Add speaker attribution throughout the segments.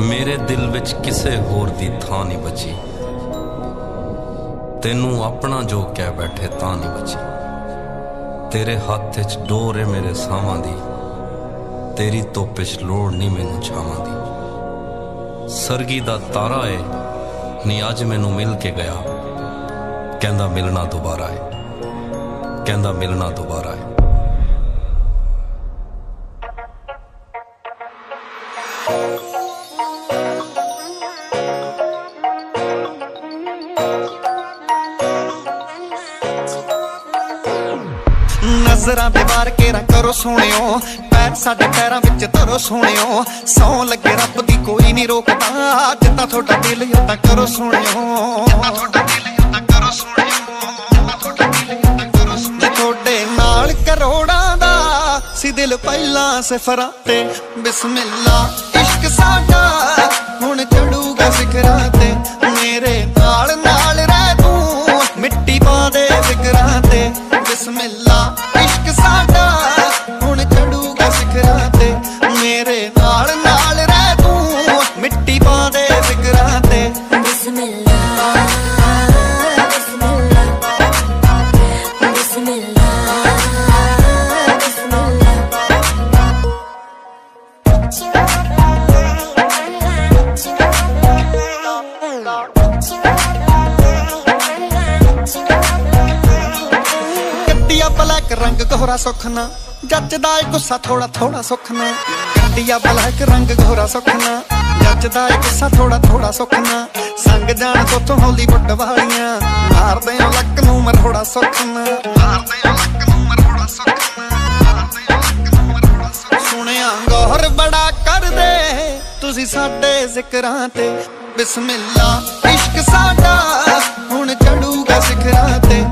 Speaker 1: ਮੇਰੇ ਦਿਲ ਵਿੱਚ ਕਿਸੇ ਹੋਰ ਦੀ ਥਾਂ ਨਹੀਂ ਬਚੀ। ਤੈਨੂੰ ਆਪਣਾ ਜੋ ਕਹਿ ਬੈਠੇ ਤਾਂ ਨਹੀਂ ਬਚੀ। ਤੇਰੇ ਹੱਥ 'ਚ ਡੋਰ ਏ ਮੇਰੇ ਸਾਹਾਂ ਦੀ। ਤੇਰੀ ਧੁੱਪ 'ਚ ਲੋੜ ਨਹੀਂ ਮੈਨੂੰ ਛਾਵਾਂ ਦੀ। ਸਰਗੀ ਦਾ ਤਾਰਾ ਏ, ਨੀ ਅੱਜ ਮੈਨੂੰ ਮਿਲ ਕੇ ਗਿਆ। ਕਹਿੰਦਾ ਮਿਲਣਾ ਦੁਬਾਰਾ ਏ। ਕਹਿੰਦਾ ਮਿਲਣਾ ਦੁਬਾਰਾ
Speaker 2: ਨਜ਼ਰਾਂ ਦੇ ਵਾਰ ਕੇਰਾ ਕਰੋ ਸੋਹਣਿਓ। ਪੈਰ ਸਾਡੇ ਪੈਰਾਂ ਵਿੱਚ ਧਰੋ ਸੋਹਣਿਓ। ਸੌ ਲੱਗੇ ਰੱਬ ਦੀ ਕੋਈ ਨਹੀਂ ਰੋਕਦਾ। ਜਿੱਦਾਂ ਤੁਹਾਡਾ ਦਿਲ ਉਦਾਂ ਕਰੋ ਸੋਹਣਿਓ। ਜਿੱਦਾਂ ਤੁਹਾਡਾ ਦਿਲ ਉਦਾਂ ਕਰੋ ਸੋਹਣਿਓ। ਤੁਹਾਡੇ ਨਾਲ ਕਰੋੜਾਂ ਦਾ ਸੀ ਦਿਲ ਪਹਿਲਾਂ ਸਫਰਾਂ ਤੇ। ਬਿਸਮਿਲ੍ਲਾ, ਇਸ਼ਕ ਸਾਡਾ ਹੁਣ ਚੜੂਗਾ ਸਿਖਰਾਂ ਤੇ। ਮੇਰੇ ਨਾਲ ਨਾਲ ਰਹਿ ਤੂੰ, ਮਿੱਟੀ ਪਾ ਦੇ ਫਿਕਰਾਂ ਤੇ। ਬਿਸਮਿਲ੍ਲਾ। ਬਲੈਕ ਰੰਗ ਗੋਰਾ ਸੁਖਨਾ ਜੱਜਦਾ ਏ ਗੁੱਸਾ ਥੋੜਾ ਥੋੜਾ ਸੁਖਨਾ ਗੱਡੀਆ ਬਲੈਕ ਰੰਗ ਗੋਰਾ ਸੁਖਨਾ ਜੱਜਦਾ ਏ ਗੁੱਸਾ ਥੋੜਾ ਥੋੜਾ ਸੁਖਨਾ ਸੰਗ ਜਾਣ ਤੋਂ ਹਾਲੀਵੁੱਡ ਵਾਲੀਆਂ। ਮਾਰਦੇ ਓ ਲੱਕ ਨੂੰ ਮਰੋੜਾ ਸੁਖਨਾ ਮਾਰਦੇ ਓ ਲੱਕ ਨੂੰ ਮਰੋੜਾ ਸੁਖਨਾ ਮਾਰਦੇ ਓ ਲੱਕ ਨੂੰ ਮਰੋੜਾ ਸੁਖਨਾ ਸੁਣਿਆ ਗੌਰ ਬੜਾ ਕਰਦੇ। ਤੁਸੀਂ ਸਾਡੇ ਜ਼ਿਕਰਾਂ ਤੇ। ਬਿਸਮਿਲ੍ਲਾ, ਇਸ਼ਕ ਸਾਡਾ। ਹੁਣ ਚੜੂਗਾ ਸਿਖਰਾਂ ਤੇ।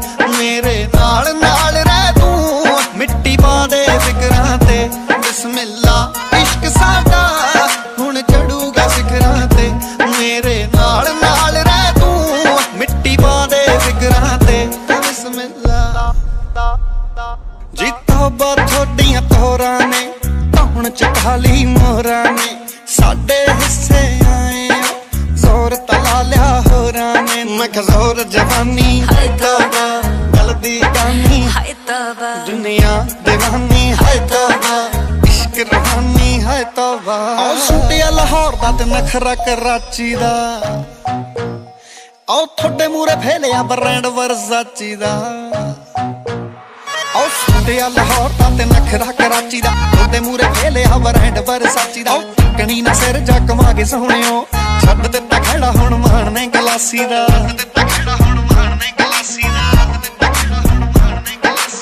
Speaker 2: ਜੀ ਤੋਬਾ ਤੁਹਾਡੀਆਂ ਤੋਰਾਂ ਨੇ ਧੌਣ ਚ ਖਾਲੀ ਮੋਹਰਾਂ ਨੇ? ਸਾਡੇ ਹਿੱਸੇ ਆਏ ਜ਼ੋਰ ਤਲਾ ਲਿਆ ਹੋਰਾਂ ਨੇ। ਮੈਂ ਕਿਹਾ ਜ਼ੋਰ ਜਵਾਨੀ ਹੈ ਤੋਬਾ ਗਲ ਦੀ ਗਾਨੀ
Speaker 3: Hi, Taba.
Speaker 2: ਦੁਨੀਆ دیਵਾਨੀ ਹੈ ਤੋਬਾ ਇਸ਼ਕ ਰਹਾਨੀ ਹੈ ਤੋਬਾ ਆਓ ਸੁਟਿਆ ਲਾਹੌਰ ਦਾ ਤੇ ਨਖਰਾ ਕਰਾਚੀ ਦਾ। ਆਓ ਤੁਹਾਡੇ ਮੂਰੇ ਫੇਲਿਆ ਬ੍ਰਾਂਡ ਵਰਜ਼ਾਚੀ ਦਾ। ਮੁੰਡਿਆ ਲਾਹੌਰ ਦਾ ਤੇ ਨਖਰਾ ਕਰਾਚੀ ਦਾ। ਉਹਦੇ ਮੂਰੇ ਫੇਲੇ ਹਵਰ ਹੈਂਡ ਵਰਸਾਚੀ ਦਾ। ਕਣੀ ਨਾ ਸਿਰ ਜਾ ਕਮਾਗੇ ਸੋਹਣਿਓ। ਛੱਡ ਦਿੱਤਾ ਖੜਾ ਹੁਣ ਮਾਣ ਗਲਾਸੀ ਦਾ।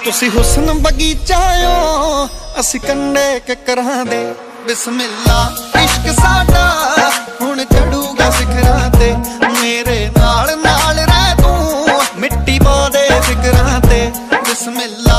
Speaker 2: ਤੁਸੀਂ ਹੁਸਨ ਬਗੀਚਾਓ ਅਸੀਂ ਕੰਡੇ ਕਕਰਾਂ ਦੇ। ਬਿਸਮਿਲ੍ਲਾ, ਇਸ਼ਕ ਸਾਡਾ, ਹੁਣ ਚੜੂਗਾ ਸਿਖਰਾਂ ਤੇ। ਮੇਰੇ ਨਾਲ ਨਾਲ ਰਹਿ ਤੂੰ, ਮਿੱਟੀ ਪਾਉਂਦੇ ਫਿਕਰਾਂ ਤੇ। ਬਿਸਮਿਲ੍ਲਾ